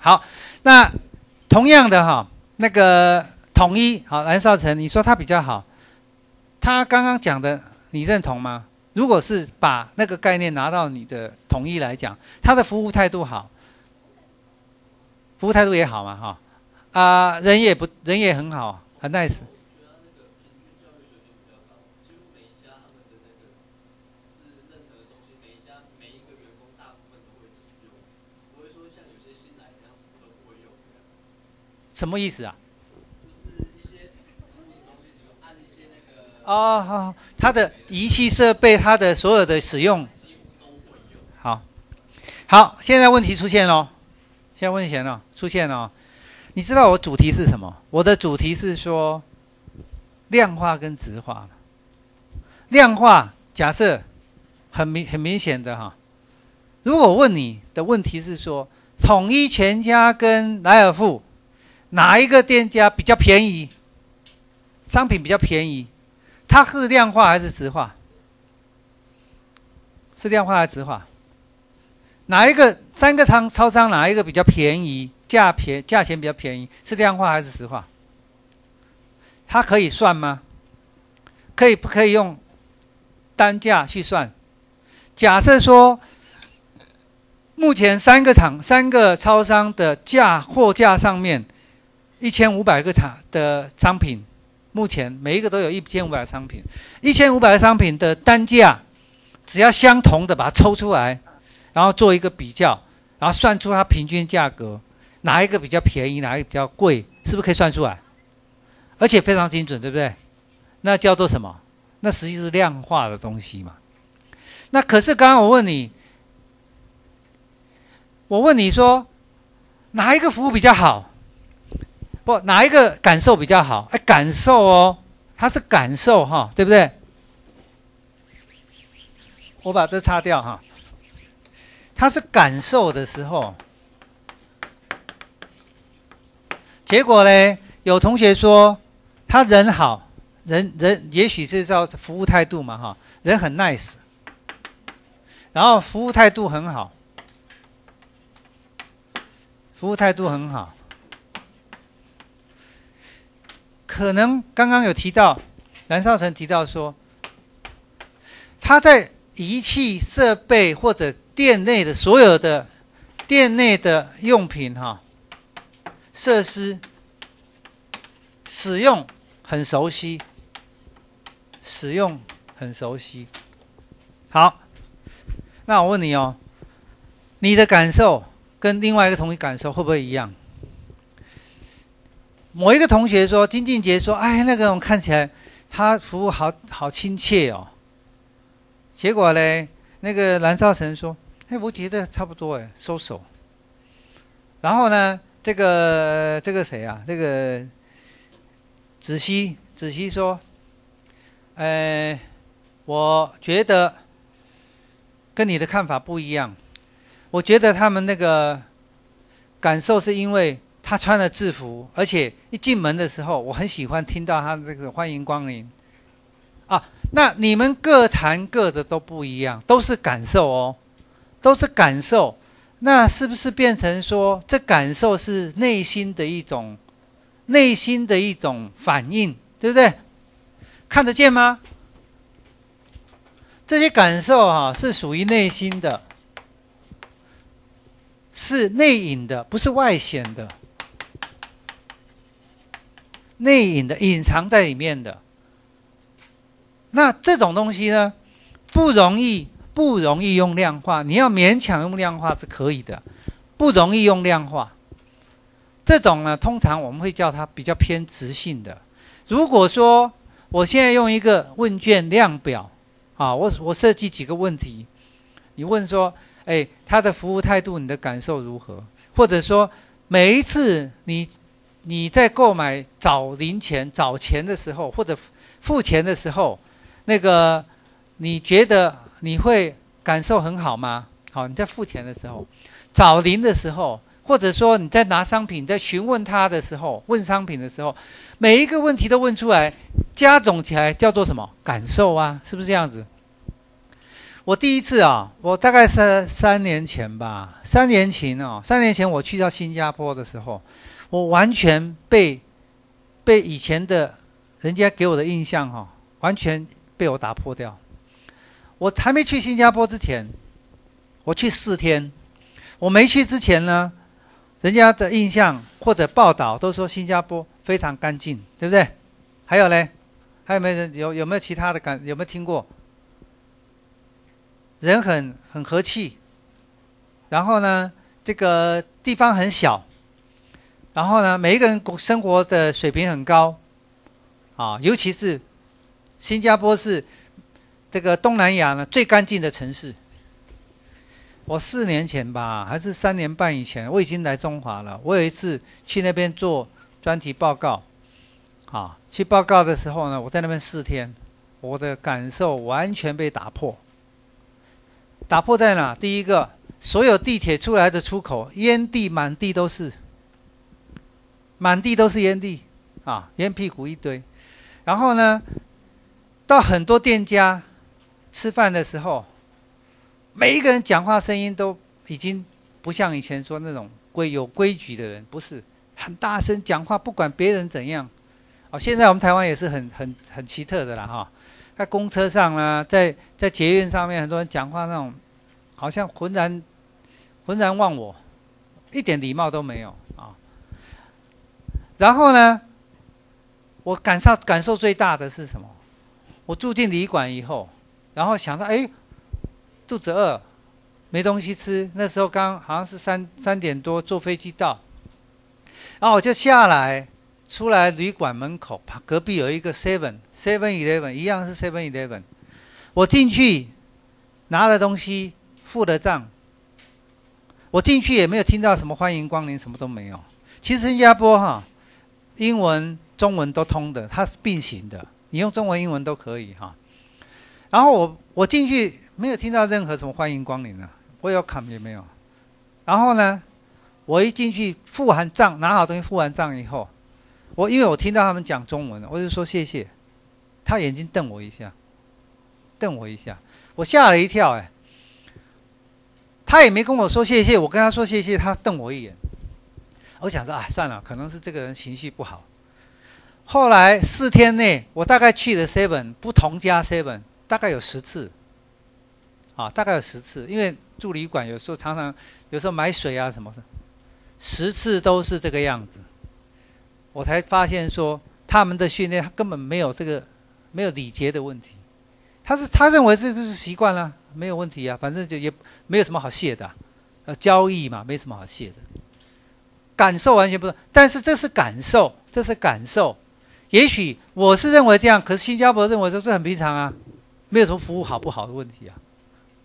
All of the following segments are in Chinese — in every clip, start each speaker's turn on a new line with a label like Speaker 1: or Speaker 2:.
Speaker 1: 好，那同样的哈，那个统一好，蓝少成，你说他比较好，他刚刚讲的你认同吗？如果是把那个概念拿到你的统一来讲，他的服务态度好，服务态度也好嘛哈，啊人也不人也很好，很 nice。什么意思啊？哦，好，它的仪器设备，它的所有的使用，好，好，现在问题出现了，现在问题了，出现了，你知道我主题是什么？我的主题是说量化跟直化。量化假设很明很明显的哈，如果问你的问题是说统一全家跟莱尔富。哪一个店家比较便宜？商品比较便宜，它是量化还是直化？是量化还是直化？哪一个三个仓超商哪一个比较便宜？价便价钱比较便宜，是量化还是实化？它可以算吗？可以不可以用单价去算？假设说，目前三个厂三个超商的价货架上面。一千五百个厂的商品，目前每一个都有一千五百个商品，一千五百个商品的单价，只要相同的把它抽出来，然后做一个比较，然后算出它平均价格，哪一个比较便宜，哪一个比较贵，是不是可以算出来？而且非常精准，对不对？那叫做什么？那实际是量化的东西嘛。那可是刚刚我问你，我问你说，哪一个服务比较好？不，哪一个感受比较好？哎，感受哦，它是感受哈，对不对？我把这擦掉哈。它是感受的时候，结果呢？有同学说他人好，人人也许是叫服务态度嘛哈，人很 nice，然后服务态度很好，服务态度很好。可能刚刚有提到，蓝少成提到说，他在仪器设备或者店内的所有的店内的用品哈设施使用很熟悉，使用很熟悉。好，那我问你哦，你的感受跟另外一个同学感受会不会一样？某一个同学说：“金俊杰说，哎，那个看起来他服务好好亲切哦。”结果呢，那个蓝少成说：“哎，我觉得差不多哎，收手。”然后呢，这个这个谁啊？这个子熙子熙说：“呃，我觉得跟你的看法不一样。我觉得他们那个感受是因为。”他穿了制服，而且一进门的时候，我很喜欢听到他这个欢迎光临。啊，那你们各谈各的都不一样，都是感受哦，都是感受。那是不是变成说，这感受是内心的一种，内心的一种反应，对不对？看得见吗？这些感受哈，是属于内心的，是内隐的，不是外显的。内隐的、隐藏在里面的，那这种东西呢，不容易，不容易用量化。你要勉强用量化是可以的，不容易用量化。这种呢，通常我们会叫它比较偏直性的。如果说我现在用一个问卷量表，啊，我我设计几个问题，你问说，哎，他的服务态度，你的感受如何？或者说每一次你。你在购买找零钱、找钱的时候，或者付钱的时候，那个你觉得你会感受很好吗？好，你在付钱的时候，找零的时候，或者说你在拿商品、在询问他的时候，问商品的时候，每一个问题都问出来，加总起来叫做什么？感受啊，是不是这样子？我第一次啊，我大概是三年前吧，三年前哦，三年前我去到新加坡的时候，我完全被被以前的人家给我的印象哈，完全被我打破掉。我还没去新加坡之前，我去四天，我没去之前呢，人家的印象或者报道都说新加坡非常干净，对不对？还有嘞，还有没有人有有没有其他的感？有没有听过？人很很和气，然后呢，这个地方很小，然后呢，每一个人生活的水平很高，啊，尤其是新加坡是这个东南亚呢最干净的城市。我四年前吧，还是三年半以前，我已经来中华了。我有一次去那边做专题报告，啊，去报告的时候呢，我在那边四天，我的感受完全被打破。打破在哪？第一个，所有地铁出来的出口，烟蒂满地都是，满地都是烟蒂，啊，烟屁股一堆。然后呢，到很多店家吃饭的时候，每一个人讲话声音都已经不像以前说那种规有规矩的人，不是很大声讲话，不管别人怎样。哦，现在我们台湾也是很很很奇特的啦，哈，在公车上啦，在在捷运上面，很多人讲话那种。好像浑然浑然忘我，一点礼貌都没有。然后呢，我感受感受最大的是什么？我住进旅馆以后，然后想到哎，肚子饿，没东西吃。那时候刚好像是三三点多坐飞机到，然后我就下来，出来旅馆门口，隔壁有一个 Seven Seven Eleven，一样是 Seven Eleven。我进去拿了东西。付的账，我进去也没有听到什么欢迎光临，什么都没有。其实新加坡哈，英文、中文都通的，它是并行的，你用中文、英文都可以哈。然后我我进去没有听到任何什么欢迎光临啊，我有卡也没有。然后呢，我一进去付完账，拿好东西付完账以后，我因为我听到他们讲中文，我就说谢谢。他眼睛瞪我一下，瞪我一下，我吓了一跳哎。他也没跟我说谢谢，我跟他说谢谢，他瞪我一眼。我想说啊，算了，可能是这个人情绪不好。后来四天内，我大概去了 seven 不同家 seven，大概有十次。啊，大概有十次，因为住旅馆有时候常常有时候买水啊什么的，十次都是这个样子。我才发现说他们的训练根本没有这个没有礼节的问题，他是他认为这个是习惯了。没有问题啊，反正就也没有什么好谢的，呃，交易嘛，没什么好谢的。感受完全不同，但是这是感受，这是感受。也许我是认为这样，可是新加坡认为这是很平常啊，没有什么服务好不好的问题啊。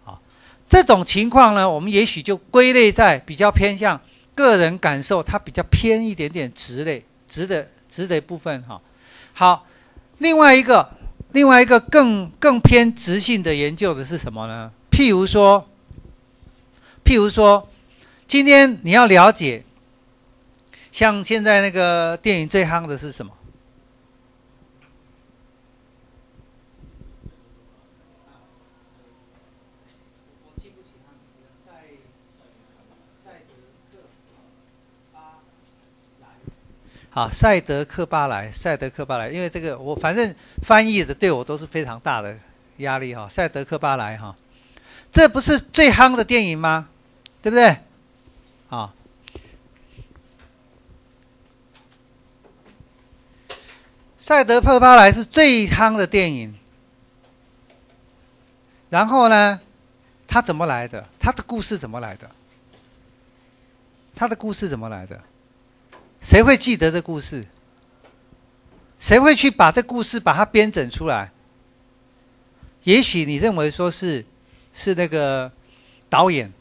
Speaker 1: 好，这种情况呢，我们也许就归类在比较偏向个人感受，它比较偏一点点值类，值的值的部分哈。好，另外一个。另外一个更更偏直性的研究的是什么呢？譬如说，譬如说，今天你要了解，像现在那个电影最夯的是什么？啊，赛德克巴莱，赛德克巴莱，因为这个我反正翻译的对我都是非常大的压力哈。赛德克巴莱哈，这不是最夯的电影吗？对不对？啊，赛德克巴莱是最夯的电影。然后呢，他怎么来的？他的故事怎么来的？他的故事怎么来的？谁会记得这故事？谁会去把这故事把它编整出来？也许你认为说是是那个导演，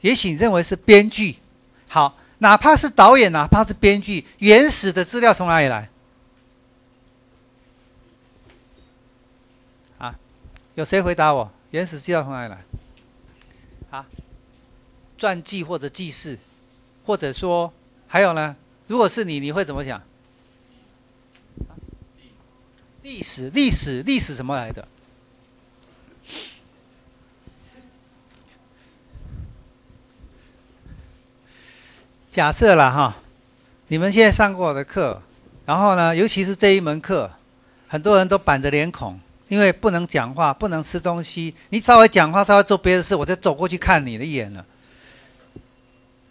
Speaker 1: 也许你认为是编剧。好，哪怕是导演，哪怕是编剧，原始的资料从哪里来？有谁回答我？原始资料从哪里来？啊，传记或者记事，或者说还有呢？如果是你，你会怎么想？历史，历史，历史什么来的？假设了哈，你们现在上过我的课，然后呢，尤其是这一门课，很多人都板着脸孔，因为不能讲话，不能吃东西。你稍微讲话，稍微做别的事，我就走过去看你的眼了。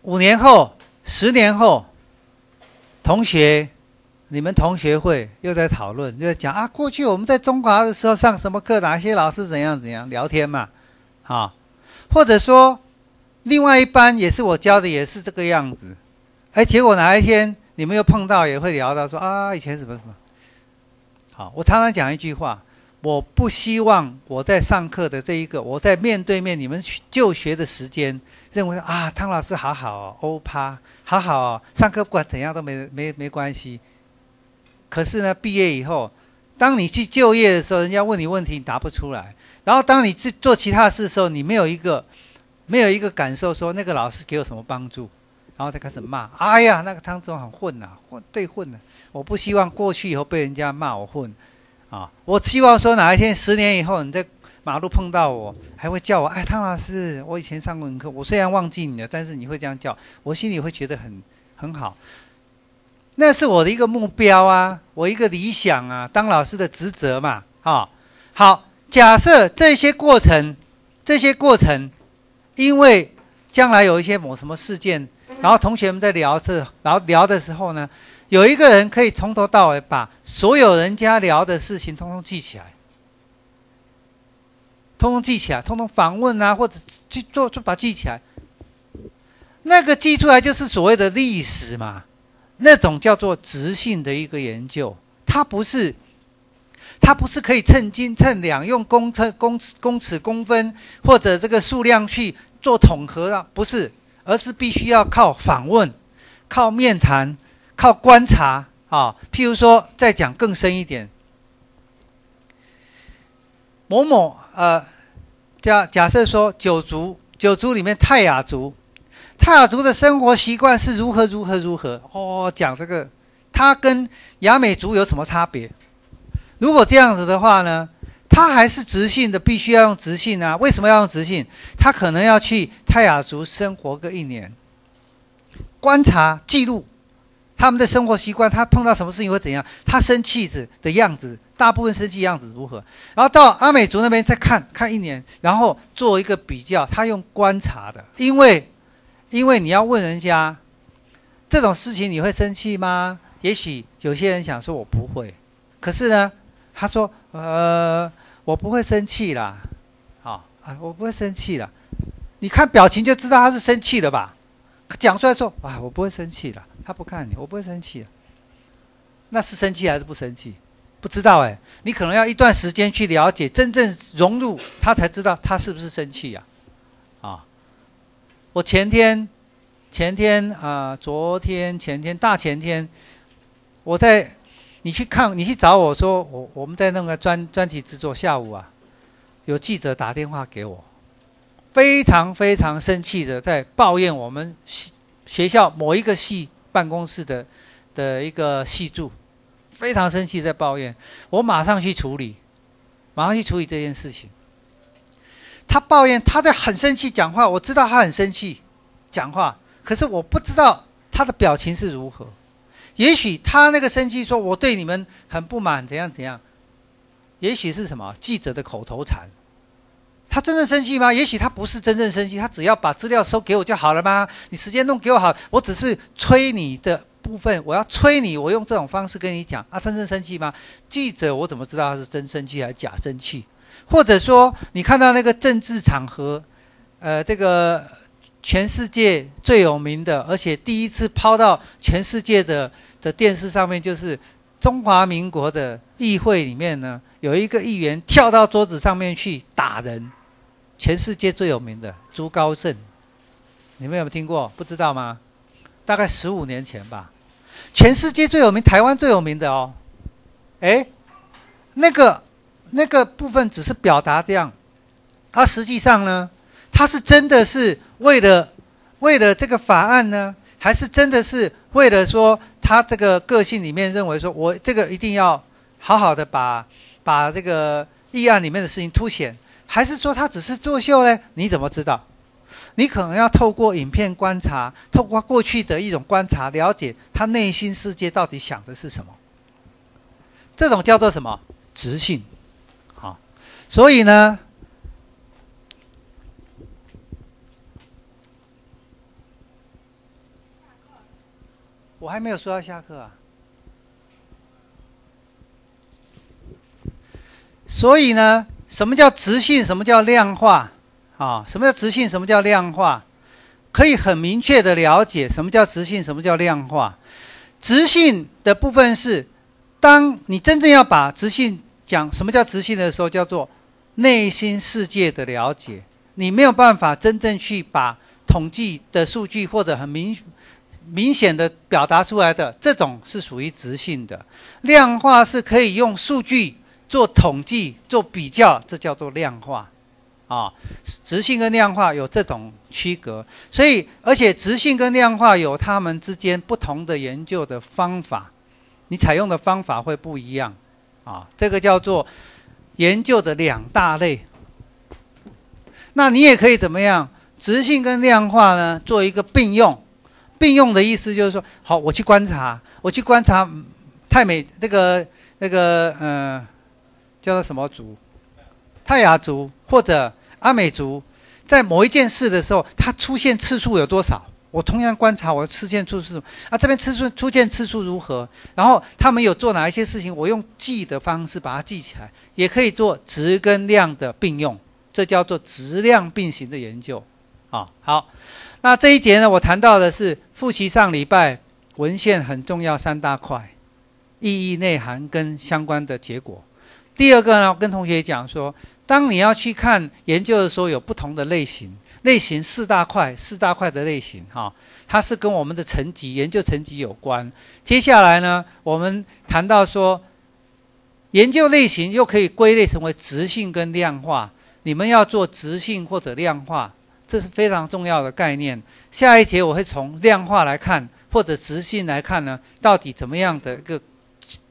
Speaker 1: 五年后、十年后，同学，你们同学会又在讨论，又在讲啊，过去我们在中华的时候上什么课，哪些老师怎样怎样聊天嘛，啊，或者说。另外一班也是我教的，也是这个样子。哎，结果哪一天你们又碰到，也会聊到说啊，以前什么什么。好，我常常讲一句话，我不希望我在上课的这一个，我在面对面你们就学的时间，认为啊，汤老师好好哦，欧趴好好哦，上课不管怎样都没没没关系。可是呢，毕业以后，当你去就业的时候，人家问你问题，你答不出来。然后当你去做其他事的时候，你没有一个。没有一个感受说那个老师给我什么帮助，然后再开始骂。哎呀，那个汤总很混呐，混对混呐。我不希望过去以后被人家骂我混，啊，我希望说哪一天十年以后你在马路碰到我，还会叫我哎汤老师，我以前上过你课。我虽然忘记你了，但是你会这样叫我，心里会觉得很很好。那是我的一个目标啊，我一个理想啊，当老师的职责嘛，啊，好，假设这些过程，这些过程。因为将来有一些某什么事件，然后同学们在聊这，然后聊的时候呢，有一个人可以从头到尾把所有人家聊的事情通通记起来，通通记起来，通通访问啊，或者去做，就把记起来。那个记出来就是所谓的历史嘛，那种叫做直性的一个研究，它不是。它不是可以称斤称两，用公称公尺公尺公分或者这个数量去做统合的，不是，而是必须要靠访问、靠面谈、靠观察啊。譬如说，再讲更深一点，某某呃，假假设说九族，九族里面泰雅族，泰雅族的生活习惯是如何如何如何哦，讲这个，它跟雅美族有什么差别？如果这样子的话呢，他还是直性的，必须要用直性啊？为什么要用直性？他可能要去泰雅族生活个一年，观察记录他们的生活习惯，他碰到什么事情会怎样？他生气子的样子，大部分生气样子如何？然后到阿美族那边再看看一年，然后做一个比较。他用观察的，因为因为你要问人家这种事情你会生气吗？也许有些人想说我不会，可是呢？他说：“呃，我不会生气啦，好啊，我不会生气啦。你看表情就知道他是生气了吧？讲出来说啊，我不会生气了。他不看你，我不会生气。那是生气还是不生气？不知道哎。你可能要一段时间去了解，真正融入他才知道他是不是生气呀。啊，我前天、前天啊，昨天、前天、大前天，我在。”你去看，你去找我说，我我们在那个专专题制作，下午啊，有记者打电话给我，非常非常生气的在抱怨我们学校某一个系办公室的的一个系助，非常生气在抱怨，我马上去处理，马上去处理这件事情。他抱怨他在很生气讲话，我知道他很生气讲话，可是我不知道他的表情是如何。也许他那个生气说：“我对你们很不满，怎样怎样。”也许是什么记者的口头禅。他真正生气吗？也许他不是真正生气，他只要把资料收给我就好了吗？你时间弄给我好，我只是催你的部分，我要催你，我用这种方式跟你讲啊，真正生气吗？记者我怎么知道他是真生气还是假生气？或者说你看到那个政治场合，呃，这个全世界最有名的，而且第一次抛到全世界的。的电视上面就是中华民国的议会里面呢，有一个议员跳到桌子上面去打人，全世界最有名的朱高正，你们有没有听过？不知道吗？大概十五年前吧，全世界最有名，台湾最有名的哦，哎，那个那个部分只是表达这样，而实际上呢，他是真的是为了为了这个法案呢，还是真的是为了说？他这个个性里面认为说，我这个一定要好好的把把这个议案里面的事情凸显，还是说他只是作秀呢？你怎么知道？你可能要透过影片观察，透过过去的一种观察，了解他内心世界到底想的是什么。这种叫做什么？直性。好，所以呢，我还没有说要下课啊。所以呢，什么叫直性？什么叫量化？啊，什么叫直性？什么叫量化？可以很明确的了解什么叫直性，什么叫量化。直性的部分是，当你真正要把直性讲什么叫直性的时候，叫做内心世界的了解。你没有办法真正去把统计的数据或者很明明显的表达出来的，这种是属于直性的。量化是可以用数据。做统计、做比较，这叫做量化，啊，直性跟量化有这种区隔，所以而且直性跟量化有它们之间不同的研究的方法，你采用的方法会不一样，啊，这个叫做研究的两大类。那你也可以怎么样？直性跟量化呢，做一个并用，并用的意思就是说，好，我去观察，我去观察泰美那个那个嗯。叫做什么族？泰雅族或者阿美族，在某一件事的时候，它出现次数有多少？我同样观察，我出现次数啊，这边次数出现次数如何？然后他们有做哪一些事情？我用记的方式把它记起来，也可以做值跟量的并用，这叫做质量并行的研究。啊，好，那这一节呢，我谈到的是复习上礼拜文献很重要三大块：意义、内涵跟相关的结果。第二个呢，跟同学讲说，当你要去看研究的时候，有不同的类型，类型四大块，四大块的类型哈，它是跟我们的层级研究层级有关。接下来呢，我们谈到说，研究类型又可以归类成为直性跟量化，你们要做直性或者量化，这是非常重要的概念。下一节我会从量化来看，或者直性来看呢，到底怎么样的一个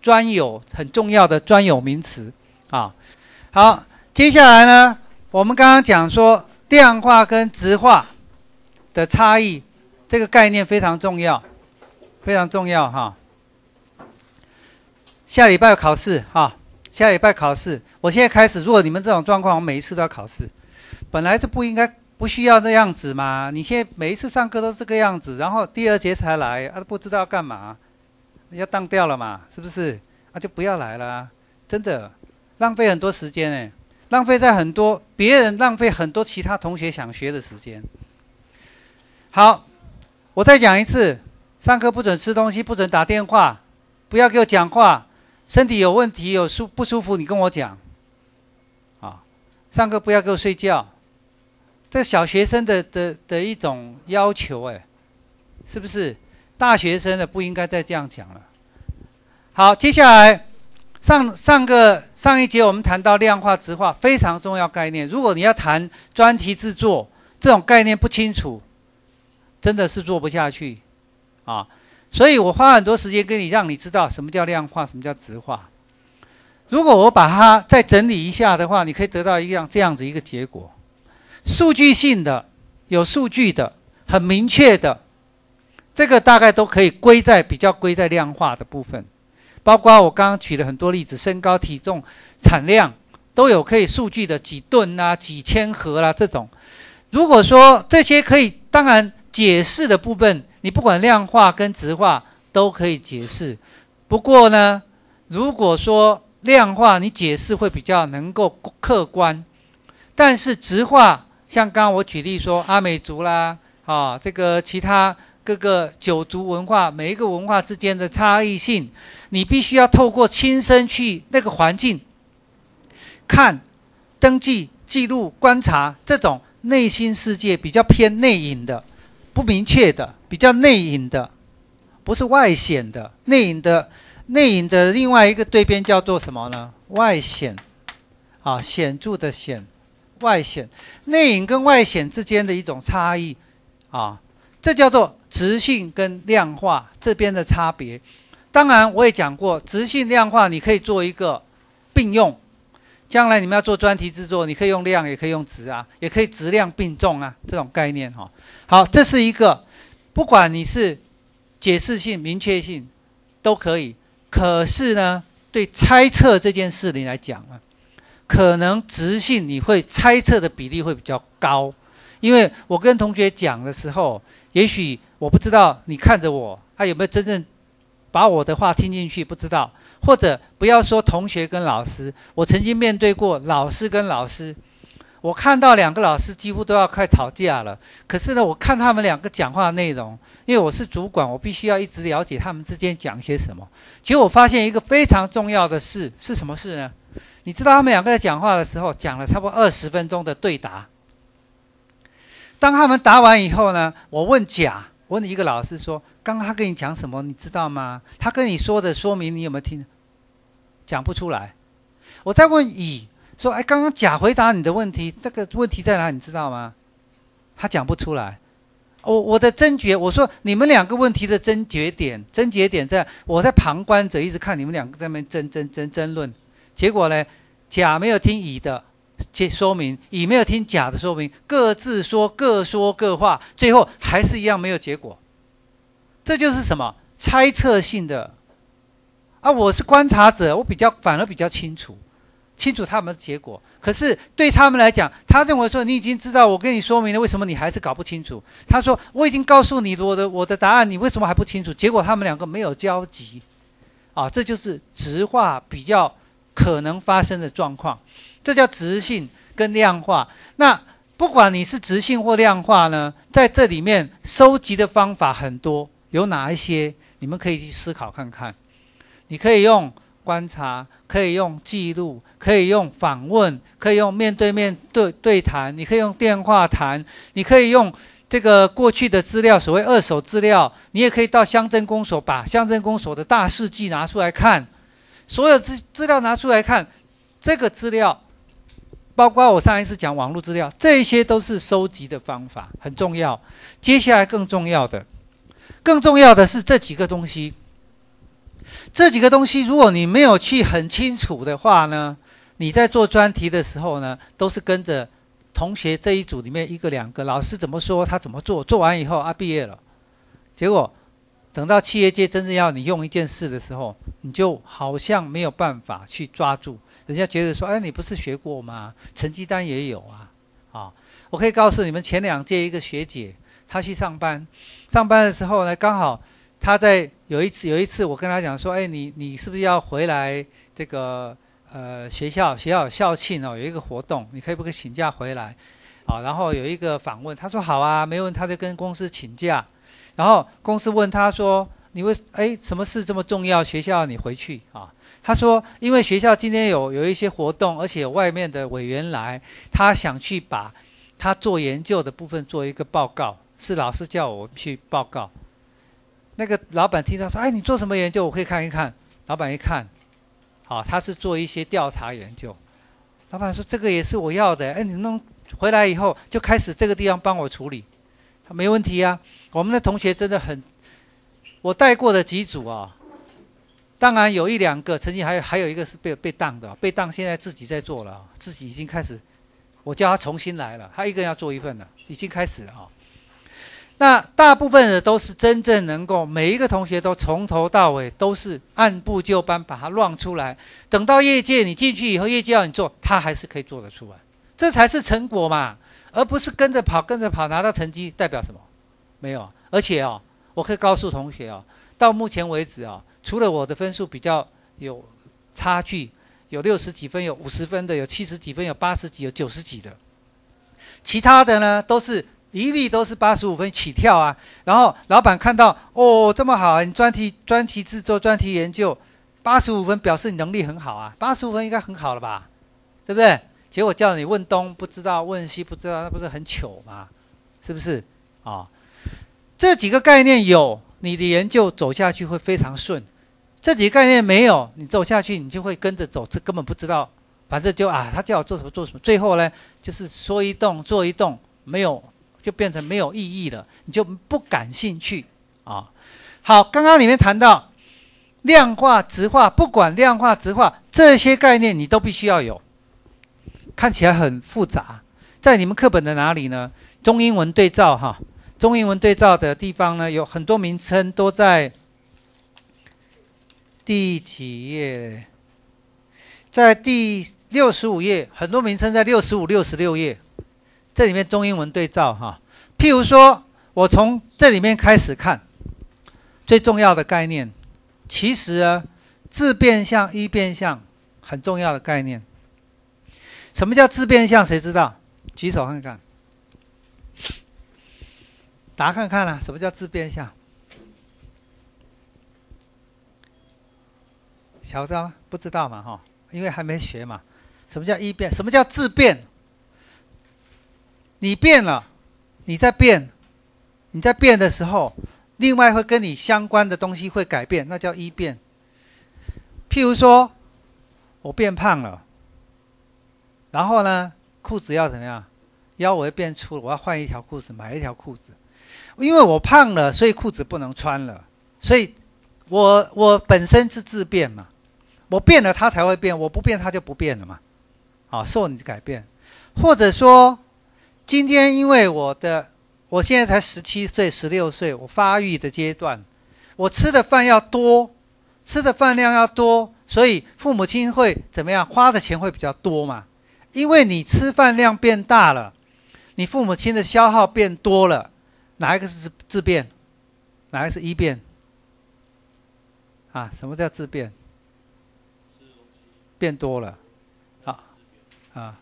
Speaker 1: 专有很重要的专有名词。啊，好，接下来呢，我们刚刚讲说量化跟质化的差异，这个概念非常重要，非常重要哈。下礼拜考试哈，下礼拜考试，我现在开始。如果你们这种状况，我每一次都要考试，本来是不应该不需要这样子嘛。你现在每一次上课都这个样子，然后第二节才来，啊，不知道干嘛，要当掉了嘛，是不是？啊，就不要来了，真的。浪费很多时间哎，浪费在很多别人浪费很多其他同学想学的时间。好，我再讲一次，上课不准吃东西，不准打电话，不要给我讲话。身体有问题有舒不舒服，你跟我讲。啊，上课不要给我睡觉。这小学生的的的一种要求哎，是不是？大学生的不应该再这样讲了。好，接下来。上上个上一节我们谈到量化、质化非常重要概念。如果你要谈专题制作，这种概念不清楚，真的是做不下去啊。所以我花很多时间跟你，让你知道什么叫量化，什么叫质化。如果我把它再整理一下的话，你可以得到一样这样子一个结果：数据性的、有数据的、很明确的，这个大概都可以归在比较归在量化的部分。包括我刚刚举了很多例子，身高、体重、产量都有可以数据的几吨啊、几千盒啦这种。如果说这些可以，当然解释的部分，你不管量化跟质化都可以解释。不过呢，如果说量化你解释会比较能够客观，但是质化像刚刚我举例说阿美族啦，啊这个其他。各个九族文化，每一个文化之间的差异性，你必须要透过亲身去那个环境看、登记、记录、观察，这种内心世界比较偏内隐的、不明确的、比较内隐的，不是外显的。内隐的、内隐的另外一个对边叫做什么呢？外显，啊，显著的显，外显，内隐跟外显之间的一种差异，啊，这叫做。直性跟量化这边的差别，当然我也讲过，直性量化你可以做一个并用，将来你们要做专题制作，你可以用量，也可以用质啊，也可以质量并重啊，这种概念哈。好，这是一个，不管你是解释性、明确性都可以。可是呢，对猜测这件事情来讲啊，可能直性你会猜测的比例会比较高，因为我跟同学讲的时候，也许我不知道你看着我，他有没有真正把我的话听进去，不知道。或者不要说同学跟老师，我曾经面对过老师跟老师，我看到两个老师几乎都要快吵架了。可是呢，我看他们两个讲话的内容，因为我是主管，我必须要一直了解他们之间讲些什么。结果我发现一个非常重要的事是什么事呢？你知道他们两个在讲话的时候，讲了差不多二十分钟的对答。当他们答完以后呢，我问甲。我问一个老师说：“刚刚他跟你讲什么？你知道吗？他跟你说的说明你有没有听？讲不出来。我再问乙说：‘哎，刚刚甲回答你的问题，这个问题在哪？你知道吗？’他讲不出来。我我的真觉，我说你们两个问题的真觉点，真觉点在我在旁观者一直看你们两个在那边争争争争论，结果呢，甲没有听乙的。”解说明，乙没有听甲的说明，各自说各说各话，最后还是一样没有结果。这就是什么猜测性的啊？我是观察者，我比较反而比较清楚，清楚他们的结果。可是对他们来讲，他认为说你已经知道我跟你说明了，为什么你还是搞不清楚？他说我已经告诉你我的我的答案，你为什么还不清楚？结果他们两个没有交集，啊，这就是直话比较可能发生的状况。这叫直性跟量化。那不管你是直性或量化呢，在这里面收集的方法很多，有哪一些？你们可以去思考看看。你可以用观察，可以用记录，可以用访问，可以用面对面对对谈，你可以用电话谈，你可以用这个过去的资料，所谓二手资料，你也可以到乡镇公所，把乡镇公所的大事记拿出来看，所有资资料拿出来看，这个资料。包括我上一次讲网络资料，这些都是收集的方法，很重要。接下来更重要的，更重要的是这几个东西。这几个东西，如果你没有去很清楚的话呢，你在做专题的时候呢，都是跟着同学这一组里面一个两个老师怎么说，他怎么做，做完以后啊毕业了，结果等到企业界真正要你用一件事的时候，你就好像没有办法去抓住。人家觉得说，哎，你不是学过吗？成绩单也有啊，啊，我可以告诉你们，前两届一个学姐，她去上班，上班的时候呢，刚好她在有一次有一次，我跟她讲说，哎，你你是不是要回来这个呃学校学校校庆哦，有一个活动，你可以不可以请假回来？啊，然后有一个访问，她说好啊，没问，她就跟公司请假，然后公司问她说，你为哎什么事这么重要？学校你回去啊？他说：“因为学校今天有有一些活动，而且外面的委员来，他想去把他做研究的部分做一个报告，是老师叫我去报告。那个老板听到说：‘哎，你做什么研究？我可以看一看。’老板一看，好，他是做一些调查研究。老板说：‘这个也是我要的。’哎，你弄回来以后就开始这个地方帮我处理，他没问题啊。我们的同学真的很，我带过的几组啊。”当然有一两个，曾经还有还有一个是被被当的，被当现在自己在做了，自己已经开始，我叫他重新来了，他一个人要做一份了，已经开始了啊。那大部分的都是真正能够每一个同学都从头到尾都是按部就班把它乱出来，等到业界你进去以后，业界要你做，他还是可以做得出来，这才是成果嘛，而不是跟着跑跟着跑拿到成绩代表什么？没有，而且哦，我可以告诉同学哦，到目前为止哦。除了我的分数比较有差距，有六十几分，有五十分的，有七十几分，有八十几，有九十几的，其他的呢都是一律都是八十五分起跳啊。然后老板看到哦这么好啊，你专题专题制作、专题研究，八十五分表示你能力很好啊，八十五分应该很好了吧，对不对？结果叫你问东不知道，问西不知道，那不是很糗吗？是不是啊？这几个概念有，你的研究走下去会非常顺。这几个概念没有，你走下去，你就会跟着走，这根本不知道，反正就啊，他叫我做什么做什么，最后呢，就是说一动做一动，没有就变成没有意义了，你就不感兴趣啊。好，刚刚里面谈到量化、直化，不管量化、直化这些概念，你都必须要有，看起来很复杂，在你们课本的哪里呢？中英文对照哈，中英文对照的地方呢，有很多名称都在第几页？在第六十五页，很多名称在六十五、六十六页。这里面中英文对照哈，譬如说，我从这里面开始看，最重要的概念，其实啊，自变相、一变相很重要的概念。什么叫自变相？谁知道？举手看看，答看看啦。什么叫自变相？小张不知道嘛？哈，因为还没学嘛。什么叫一变？什么叫自变？你变了，你在变，你在变的时候，另外会跟你相关的东西会改变，那叫一变。譬如说，我变胖了，然后呢，裤子要怎么样？腰围变粗了，我要换一条裤子，买一条裤子。因为我胖了，所以裤子不能穿了。所以，我我本身是自变嘛，我变了它才会变，我不变它就不变了嘛。好，受你改变，或者说。今天因为我的，我现在才十七岁、十六岁，我发育的阶段，我吃的饭要多，吃的饭量要多，所以父母亲会怎么样？花的钱会比较多嘛？因为你吃饭量变大了，你父母亲的消耗变多了，哪一个是自变？哪一个是一变？啊，什么叫自变？变多了，啊，啊。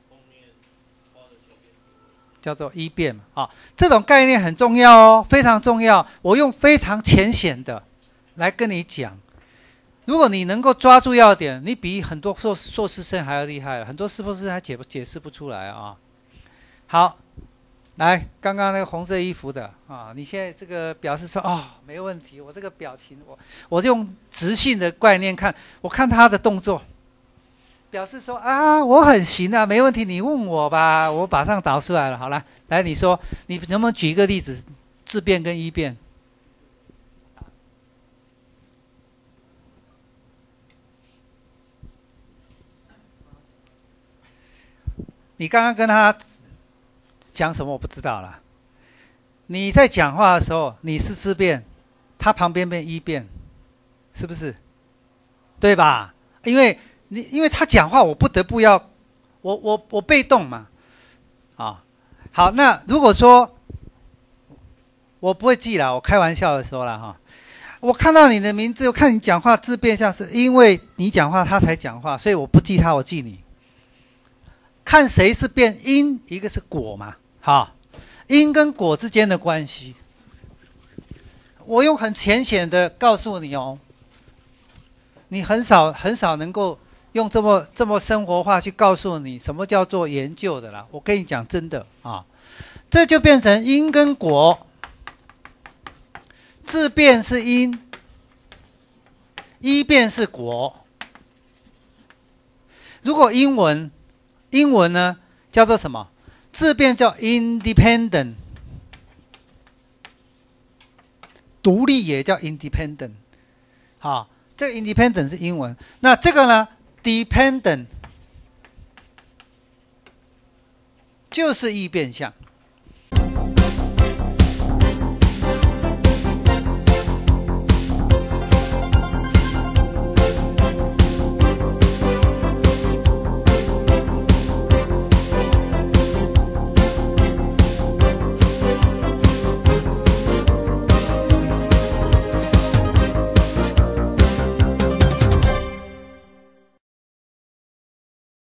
Speaker 1: 叫做一变嘛，啊，这种概念很重要哦，非常重要。我用非常浅显的来跟你讲，如果你能够抓住要点，你比很多硕硕士生还要厉害很多师傅师还解不解释不出来啊。好，来，刚刚那个红色衣服的啊，你现在这个表示说哦，没问题，我这个表情，我我用直性的概念看，我看他的动作。表示说啊，我很行啊，没问题。你问我吧，我马上导出来了。好了，来，你说，你能不能举一个例子，质变跟一变？你刚刚跟他讲什么？我不知道了。你在讲话的时候，你是质变，他旁边变一变，是不是？对吧？因为。你因为他讲话，我不得不要，我我我被动嘛，啊，好，那如果说我不会记了，我开玩笑的说了哈，我看到你的名字，我看你讲话字变相，是因为你讲话他才讲话，所以我不记他，我记你。看谁是变因，一个是果嘛，哈，因跟果之间的关系，我用很浅显的告诉你哦，你很少很少能够。用这么这么生活化去告诉你什么叫做研究的啦？我跟你讲真的啊，这就变成因跟果，自变是因，一变是果。如果英文，英文呢叫做什么？自变叫 independent，独立也叫 independent。好，这个 independent 是英文，那这个呢？dependent 就是易变相，